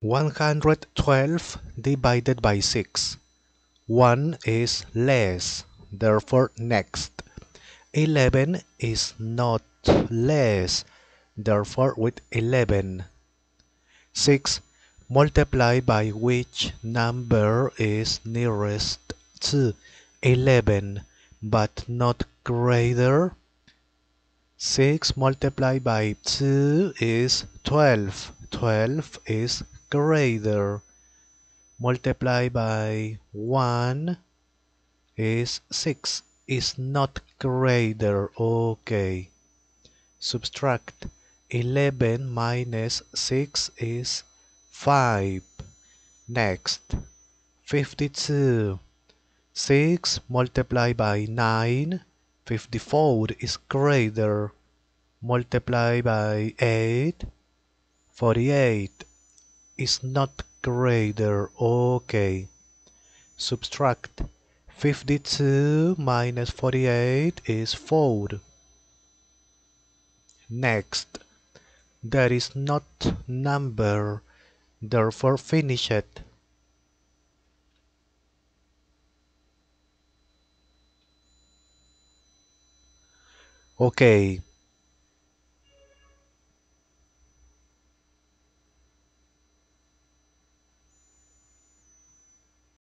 112 divided by 6. 1 is less, therefore next. 11 is not less, therefore with 11. 6 multiply by which number is nearest to 11 but not greater 6 multiplied by 2 is 12 12 is greater multiply by 1 is 6 is not greater. Okay. Subtract 11 minus 6 is 5 next. 52 6 multiplied by 9 54 is greater multiply by 8 48 is not greater. Okay. Subtract. 52 minus 48 is 4 next. There is not number. Therefore finish it. Okay